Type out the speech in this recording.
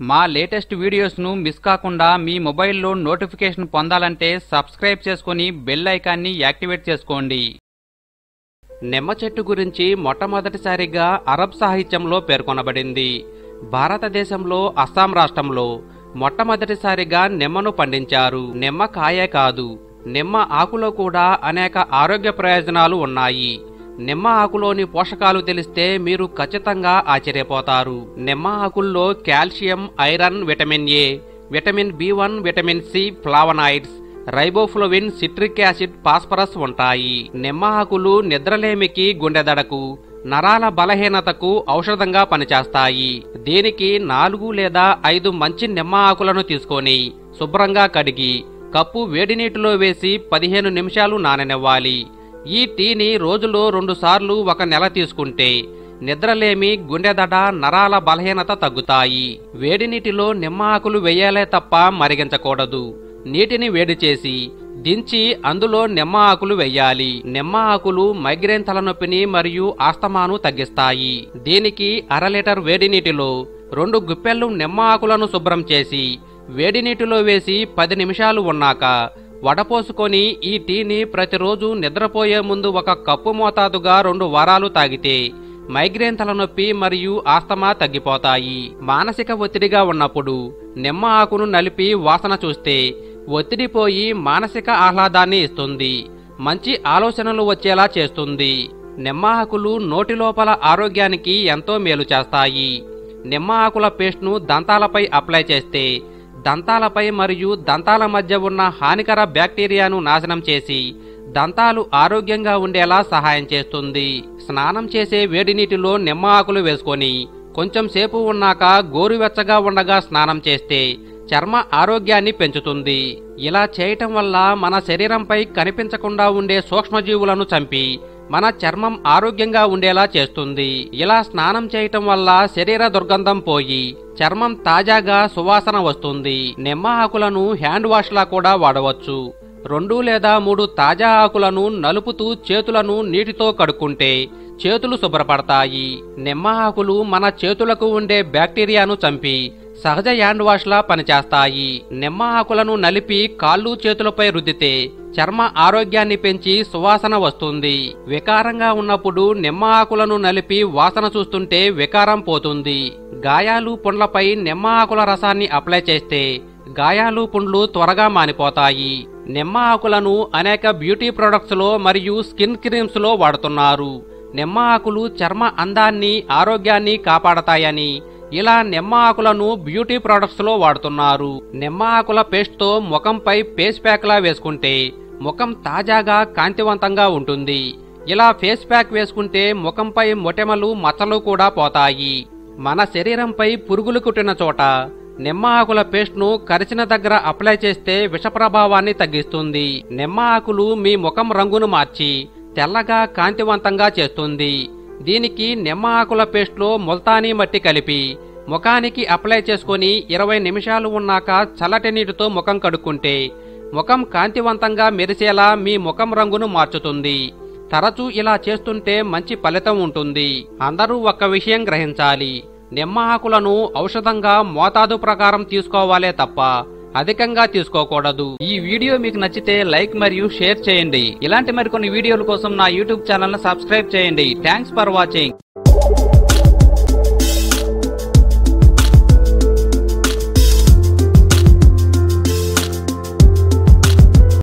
మా latest వీడియోస్ను miss కాకుండా మీ మొబైల్లో నోటిఫికేషన్ పొందాలంటే సబ్స్క్రైబ్ చేసుకుని బెల్ ఐకాన్ని యాక్టివేట్ చేసుకోండి. నిమ్మ చెట్టు గురించి మొట్టమొదటిసారిగా అరబ్ సాహిత్యంలో పేర్కొనబడింది. భారతదేశంలో అస్సాం రాష్ట్రంలో మొట్టమొదటిసారిగా నిమ్మను పండించారు. నిమ్మ కాయే కాదు నిమ్మ ఆకులో కూడా అనేక ఆరోగ్య ప్రయోజనాలు ఉన్నాయి. నిమ్మ ఆకులోని పోషకాలు తెలిస్తే మీరు ఖచ్చితంగా ఆశ్చర్యపోతారు. నిమ్మ ఆకుల్లో calcium iron vitamin A vitamin B one vitamin C flavonoids riboflavin citric acid phosphorus ఉంటాయి. నిమ్మ ఆకులు నిద్రలేమికి గుండెదడకు నరాల బలహీనతకు ఔషధంగా పనిచేస్తాయి. దీనికి నాలుగు లేదా ఐదు మంచి నిమ్మ ఆకులను తీసుకొని శుభ్రంగా కడిగి కప్పు వేడి నీటిలో వేసి పదిహేను నిమిషాలు నాననివ్వాలి. ఈ టీని రోజులో రెండుసార్లు ఒక నెల తీసుకుంటే నిద్రలేమి గుండెదడ నరాల బలహీనత తగ్గుతాయి. వేడి నీటిలో నిమ్మ ఆకులు వేయాలే తప్ప మరిగించకూడదు. నీటిని వేడి చేసి దించి అందులో నిమ్మ ఆకులు వెయ్యాలి నిమ్మ ఆకులు మైగ్రేన్ తలనొప్పిని మరియు ఆస్తమాను తగ్గిస్తాయి. దీనికి అర లీటర్ వేడి నీటిలో రెండు గుప్పెళ్ళు నిమ్మ ఆకులను శుభ్రం చేసి వేడి నీటిలో వేసి పది నిమిషాలు ఉన్నాక వడపోసుకొని ఈ టీని ప్రతిరోజు నిద్రపోయే ముందు ఒక కప్పు మోతాదుగా రెండు వారాలు తాగితే మైగ్రేన్ తలనొప్పి మరియు ఆస్తమా తగ్గిపోతాయి. మానసిక ఒత్తిడిగా ఉన్నప్పుడు నిమ్మ ఆకును నలిపి వాసన చూస్తే ఒత్తిడి పోయి మానసిక ఆహ్లాదాన్ని ఇస్తుంది. మంచి ఆలోచనలు వచ్చేలా చేస్తుంది. నిమ్మ ఆకులు నోటి లోపల ఆరోగ్యానికి ఎంతో మేలు చేస్తాయి. నిమ్మ ఆకుల పేస్ట్ను దంతాలపై అప్లై చేస్తే దంతాలపై మరియు దంతాల మధ్య ఉన్న హానికర బ్యాక్టీరియాను నాశనం చేసి దంతాలు ఆరోగ్యంగా ఉండేలా సహాయం చేస్తుంది. స్నానం చేసే వేడి నీటిలో నిమ్మ ఆకులు వేసుకొని కొంచెం సేపు ఉన్నాక గోరువెచ్చగా ఉండగా స్నానం చేస్తే చర్మ ఆరోగ్యాన్ని పెంచుతుంది. ఇలా చేయటం వల్ల మన శరీరంపై కనిపించకుండా ఉండే సూక్ష్మజీవులను చంపి మన చర్మం ఆరోగ్యంగా ఉండేలా చేస్తుంది. ఇలా స్నానం చేయటం వల్ల శరీర దుర్గంధం పోయి చర్మం తాజాగా సువాసన వస్తుంది. నిమ్మ ఆకులను హ్యాండ్ వాష్లా కూడా వాడవచ్చు. రెండు లేదా మూడు తాజా ఆకులను నలుపుతూ చేతులను నీటితో కడుక్కుంటే చేతులు శుభ్రపడతాయి. నిమ్మ ఆకులు మన చేతులకు ఉండే బ్యాక్టీరియాను చంపి సహజ హ్యాండ్ వాష్లా పనిచేస్తాయి. నిమ్మ ఆకులను నలిపి కాళ్ళు చేతులపై రుద్దితే చర్మ ఆరోగ్యాన్ని పెంచి సువాసన వస్తుంది. వికారంగా ఉన్నప్పుడు నిమ్మ ఆకులను నలిపి వాసన చూస్తుంటే వికారం పోతుంది. గాయాలు పుండ్లపై నిమ్మ ఆకుల రసాన్ని అప్లై చేస్తే గాయాలు పుండ్లు త్వరగా మానిపోతాయి. నిమ్మ ఆకులను అనేక బ్యూటీ ప్రొడక్ట్స్లో మరియు స్కిన్ క్రీమ్స్లో వాడుతున్నారు. నిమ్మ ఆకులు చర్మ అందాన్ని ఆరోగ్యాన్ని కాపాడతాయని ఇలా నిమ్మ ఆకులను బ్యూటీ ప్రొడక్ట్స్లో వాడుతున్నారు. నిమ్మ ఆకుల పేస్ట్తో ముఖంపై పేస్ ప్యాక్లా వేసుకుంటే ముఖం తాజాగా కాంతివంతంగా ఉంటుంది. ఇలా ఫేస్ ప్యాక్ వేసుకుంటే ముఖంపై మొటెమలు మచ్చలు కూడా పోతాయి. మన శరీరంపై పురుగులు కుట్టిన చోట నిమ్మ ఆకుల పేస్ట్ను కరిచిన దగ్గర అప్లై చేస్తే విష ప్రభావాన్ని తగ్గిస్తుంది. నిమ్మ ఆకులు మీ ముఖం రంగును మార్చి తెల్లగా కాంతివంతంగా చేస్తుంది. దీనికి నిమ్మ ఆకుల పేస్ట్లో ముల్తానీ మట్టి కలిపి ముఖానికి అప్లై చేసుకొని ఇరవై నిమిషాలు ఉన్నాక చల్లటి నీటితో ముఖం కడుక్కుంటే ముఖం కాంతివంతంగా మెరిసేలా మీ ముఖం రంగును మార్చుతుంది. తరచూ ఇలా చేస్తుంటే మంచి ఫలితం ఉంటుంది. అందరూ ఒక్క విషయం గ్రహించాలి. నిమ్మ ఆకులను ఔషధంగా మోతాదు ప్రకారం తీసుకోవాలే తప్ప అధికంగా తీసుకోకూడదు. ఈ వీడియో మీకు నచ్చితే లైక్ మరియు షేర్ చేయండి. ఇలాంటి మరికొన్ని వీడియోల కోసం నా యూట్యూబ్ ఛానల్ సబ్స్క్రైబ్ చేయండి. Thanks for watching.